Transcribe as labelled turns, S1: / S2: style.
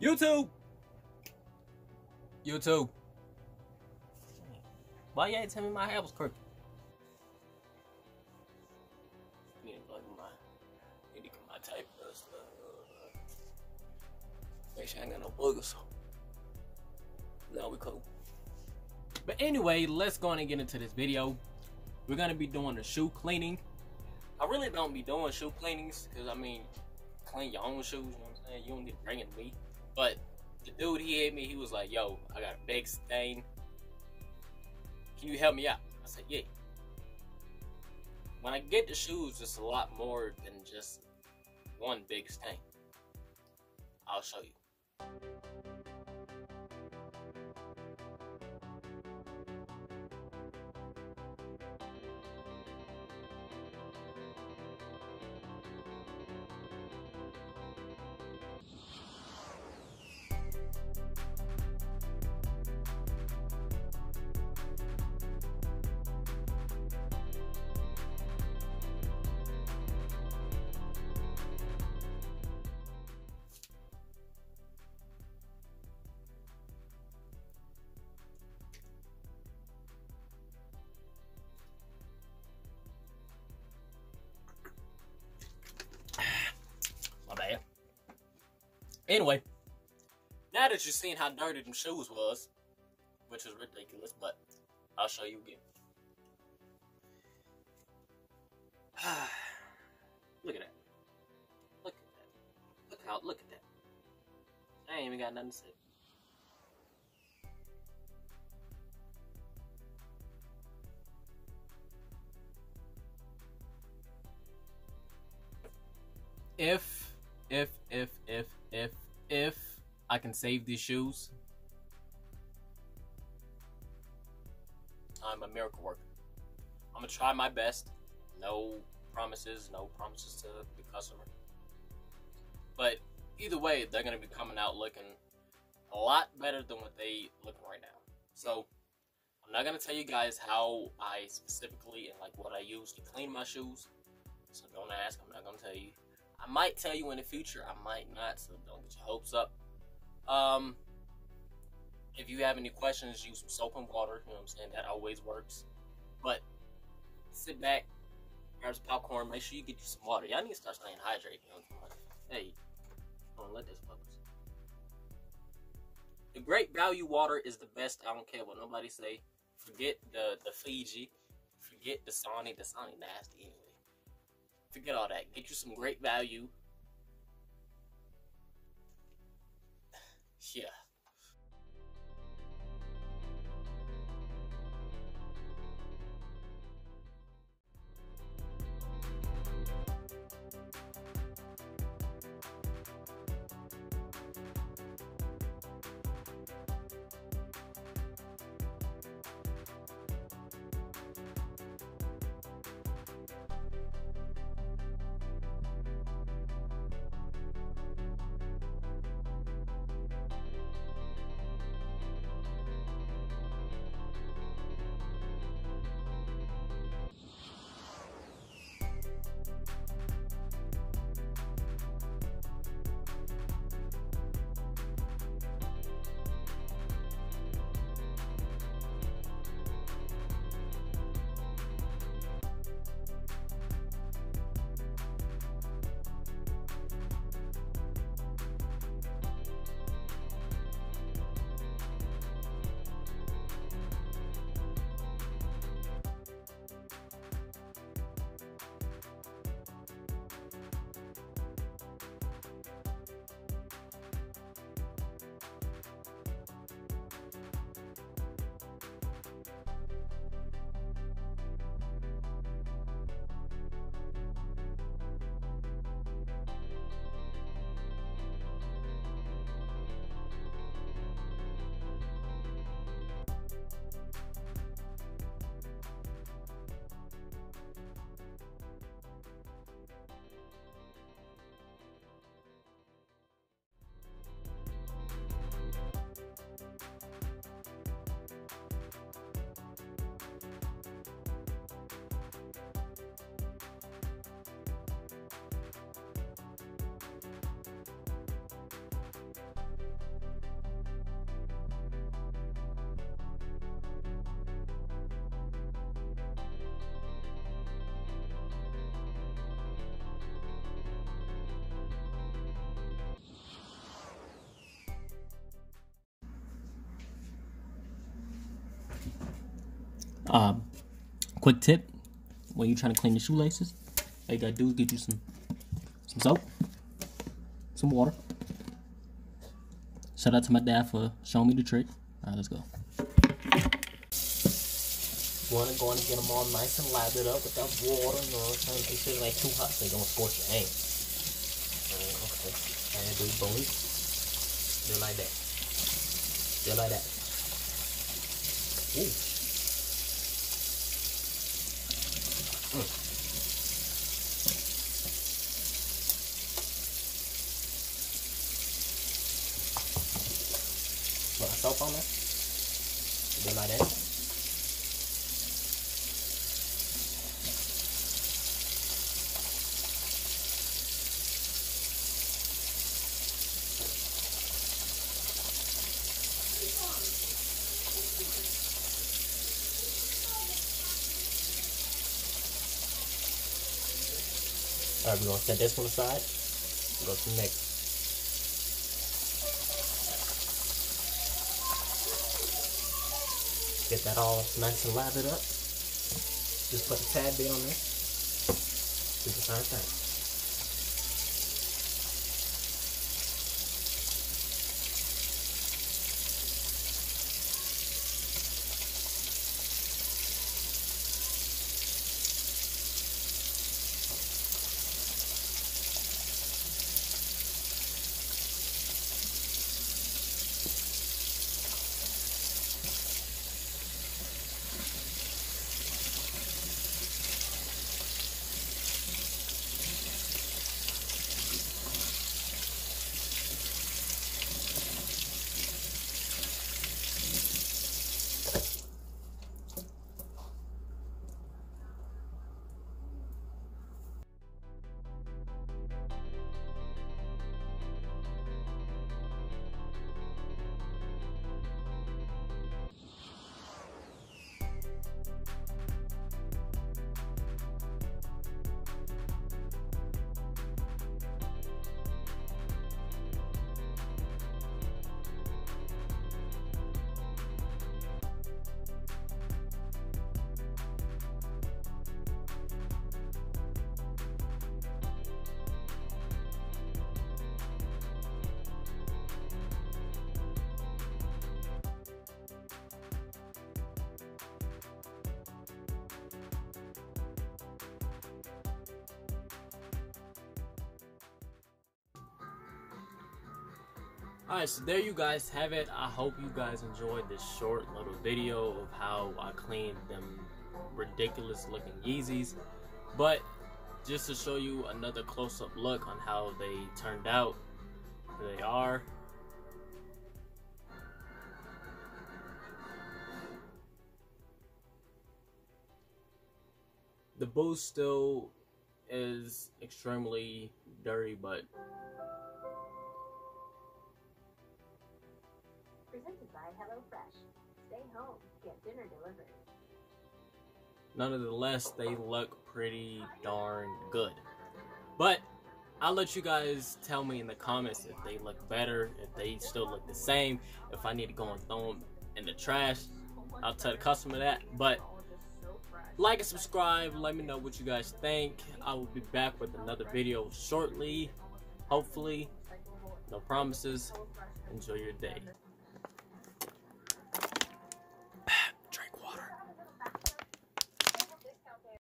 S1: YouTube! YouTube. Why you ain't tell me my hair was crooked? Need to my, need to get my tape dust. Uh, make sure I ain't got no boogers. Now we cool. But anyway, let's go on and get into this video. We're gonna be doing the shoe cleaning. I really don't be doing shoe cleanings because I mean, clean your own shoes. You know what I'm saying? You don't need to bring it to me. But the dude he hit me. He was like, "Yo, I got a big stain. Can you help me out?" I said, "Yeah." When I get the shoes, it's a lot more than just one big stain. I'll show you. Anyway, now that you've seen how dirty them shoes was, which is ridiculous, but I'll show you again. look at that. Look at that. Look how look at that. I ain't even got nothing to say. if I can save these shoes, I'm a miracle worker. I'm gonna try my best. No promises, no promises to the customer. But either way, they're gonna be coming out looking a lot better than what they looking right now. So I'm not gonna tell you guys how I specifically and like what I use to clean my shoes. So don't ask. I'm not gonna tell you. I might tell you in the future. I might not. So don't get your hopes up. Um, if you have any questions, use some soap and water. You know what I'm saying? That always works. But sit back, grab some popcorn. Make sure you get you some water. Y'all need to start staying hydrated. You know? Hey, don't let this focus. The Great Value water is the best. I don't care what nobody say. Forget the the Fiji. Forget Dasani. The Sony nasty anyway. Forget all that. Get you some Great Value. Um, quick tip when you're trying to clean the shoelaces, all you gotta do is get you some some soap, some water. Shout out to my dad for showing me the trick. All right, let's go. Want to go and get them all nice and lathered up with that water, you know what I'm saying? Make sure it ain't too hot so you don't scorch your hands. Okay, and do boom. Do like that. Do like that. Ooh. Mm. Put soap on there. Do like that. Alright, we're gonna set this one aside. Go to the next. Get that all nice and lathered up. Just put a tad bit on there. Do the same thing. Alright, so there you guys have it. I hope you guys enjoyed this short little video of how I cleaned them ridiculous looking Yeezys. But just to show you another close-up look on how they turned out. Here they are. The boost still is extremely dirty, but
S2: HelloFresh. Stay home, get dinner delivered.
S1: nonetheless, they look pretty darn good. But I'll let you guys tell me in the comments if they look better, if they still look the same, if I need to go and throw them in the trash. I'll tell the customer that. But like and subscribe. Let me know what you guys think. I will be back with another video shortly. Hopefully. No promises. Enjoy your day.